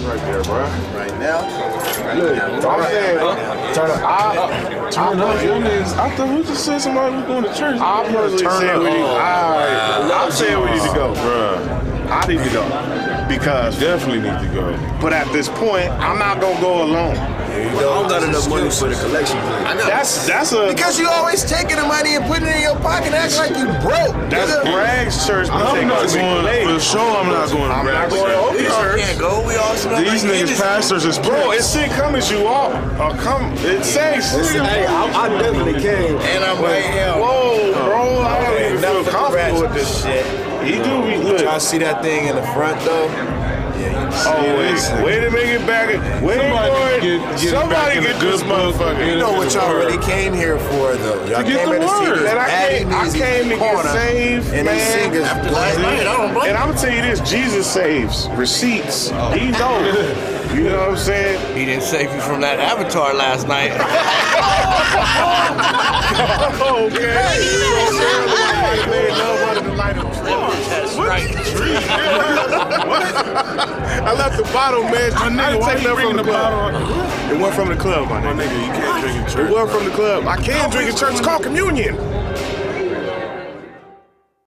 Right there, bro. Right now? Look, I'm saying, uh, turn up. I, Turn up, young. I thought we just said somebody was going to church. I personally Turn say we need. I, I'm saying we need to go. Bruh, I need to go because. definitely need to go. But at this point, I'm not gonna go alone. You don't got enough money for the collection plate. That's that's a Because you always taking the money and putting it in your pocket, acting like you broke. that's nigga. Greg's church. I'm not gonna be going, sure I'm not going to I'm not going to church. can't go. We all up These like niggas pastors is Bro, pricks. it's sick coming you all. Uh, come, it says. Hey, I, I definitely came. And I'm right here. Whoa, bro, I don't even feel comfortable with this shit. He do be look. Y'all see that thing in the front though? Yeah, you see Oh, it. wait, way to make it back. Wait, Somebody boy, get- get somebody get good this motherfucker. You know what y'all really came here for though. Y'all To get came the here to see word. And I came, I came to get saved, and man. these singers Last night, I don't blame And I'm gonna tell you this: Jesus saves receipts. He knows. You know what I'm saying? He didn't save you from that avatar last night. That's right. I left the bottle, man. My nigga, I why take you bringing from the the club. bottle? It went from the club, my My nigga. nigga, you can't drink in church. It church. went from the club. I can't drink in church. It's called communion.